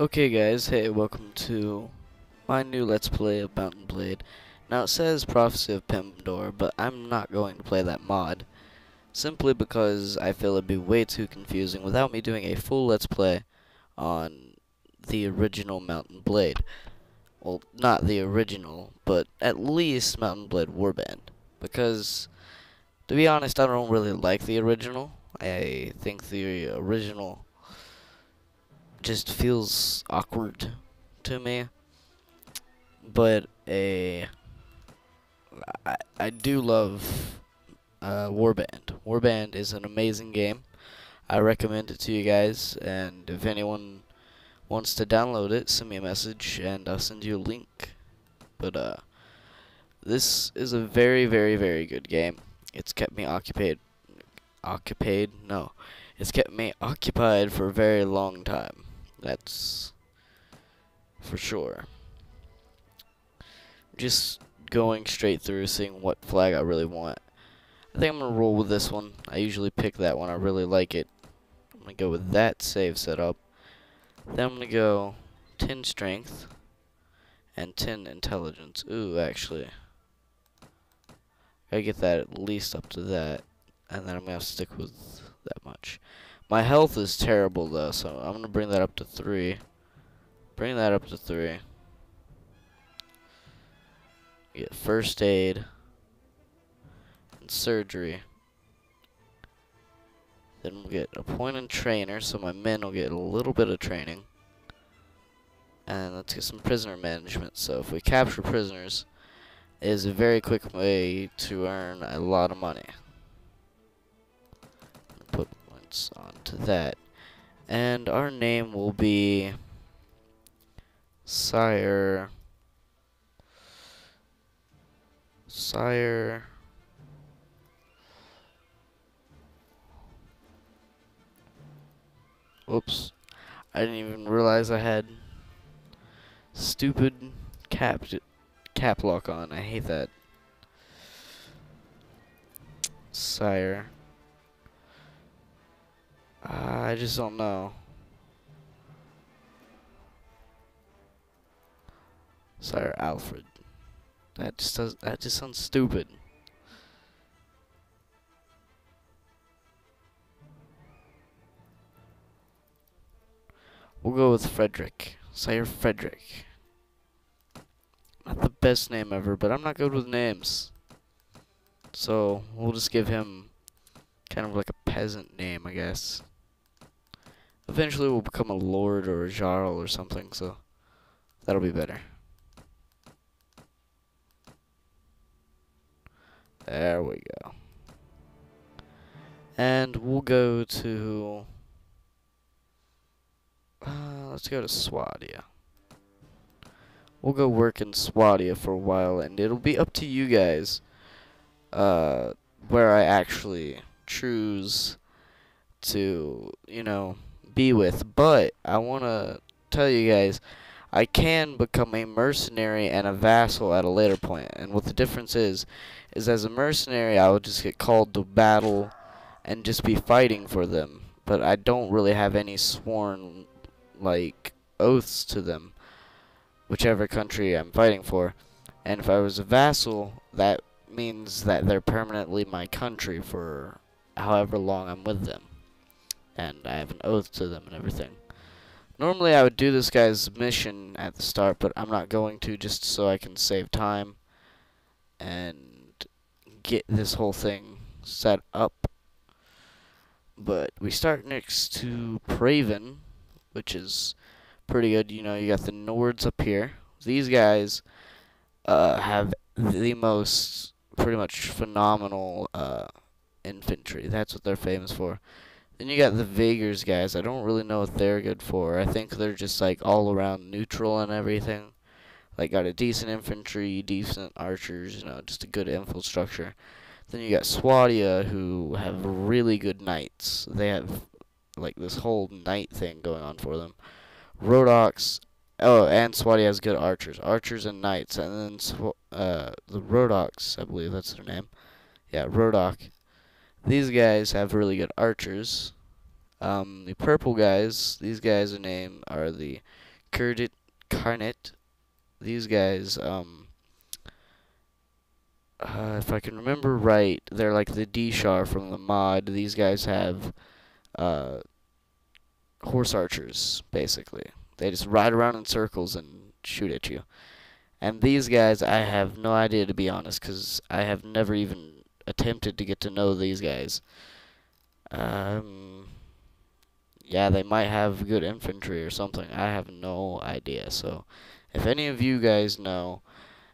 Okay guys, hey, welcome to my new Let's Play of Mount and Blade. Now it says Prophecy of Pendor, but I'm not going to play that mod. Simply because I feel it'd be way too confusing without me doing a full Let's Play on the original Mount and Blade. Well, not the original, but at least Mount and Blade Warband. Because, to be honest, I don't really like the original. I think the original just feels awkward to me. But a I, I do love uh, Warband. Warband is an amazing game. I recommend it to you guys, and if anyone wants to download it, send me a message, and I'll send you a link. But uh, this is a very, very, very good game. It's kept me occupied. Occupied? No, it's kept me occupied for a very long time. That's for sure. Just going straight through, seeing what flag I really want. I think I'm going to roll with this one. I usually pick that one. I really like it. I'm going to go with that save setup. Then I'm going to go 10 strength and 10 intelligence. Ooh, actually. Gotta get that at least up to that. And then I'm going to stick with that much. My health is terrible though, so I'm to bring that up to 3. Bring that up to 3. Get first aid and surgery. Then we'll get appointed trainer, so my men will get a little bit of training. And let's get some prisoner management. So if we capture prisoners, it is a very quick way to earn a lot of money. That. And our name will be Sire Sire Whoops. I didn't even realize I had stupid cap cap lock on. I hate that. Sire. Uh, I just don't know. Sire Alfred. That just does that just sounds stupid. We'll go with Frederick. Sire Frederick. Not the best name ever, but I'm not good with names. So, we'll just give him kind of like a peasant name, I guess. Eventually we'll become a lord or a jarl or something, so that'll be better. There we go. And we'll go to uh, let's go to Swadia. We'll go work in Swadia for a while, and it'll be up to you guys uh, where I actually choose to, you know, be with. But I want to tell you guys, I can become a mercenary and a vassal at a later point. And what the difference is, is as a mercenary, I will just get called to battle and just be fighting for them. But I don't really have any sworn like oaths to them, whichever country I'm fighting for. And if I was a vassal, that means that they're permanently my country for however long I'm with them. And I have an oath to them and everything. Normally I would do this guy's mission at the start, but I'm not going to just so I can save time and get this whole thing set up. But we start next to Praven, which is pretty good. You know, you got the Nords up here. These guys uh, have the most pretty much phenomenal uh, infantry. That's what they're famous for. Then you got the Vaegirs guys. I don't really know what they're good for. I think they're just like all around neutral and everything. Like got a decent infantry, decent archers, you know, just a good infrastructure. Then you got Swadia who have really good knights. They have like this whole knight thing going on for them. Rhodoks, oh, and Swadia has good archers, archers and knights, and then uh, the Rhodoks, I believe that's their name. Yeah, Rhodok. These guys have really good archers. Um, the purple guys, these guys are named are the Kurdit, Karnit. These guys, um, uh, if I can remember right, they're like the D'Shar from the mod. These guys have uh, horse archers, basically. They just ride around in circles and shoot at you. And these guys, I have no idea, to be honest, because I have never even attempted to get to know these guys. Um, yeah, they might have good infantry or something. I have no idea. So, if any of you guys know,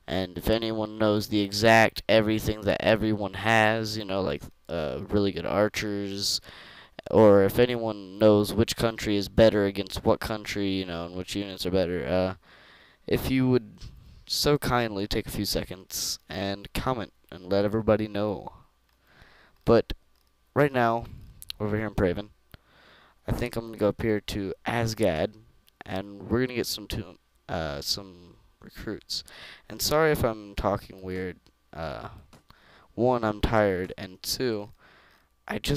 and if anyone knows the exact everything that everyone has, you know, like uh, really good archers, or if anyone knows which country is better against what country, you know, and which units are better, uh, if you would so kindly take a few seconds and comment and let everybody know. But right now, over here in Praven, I think I'm gonna go up here to Azgad, and we're gonna get some to, uh, some recruits. And sorry if I'm talking weird. Uh, one, I'm tired, and two, I just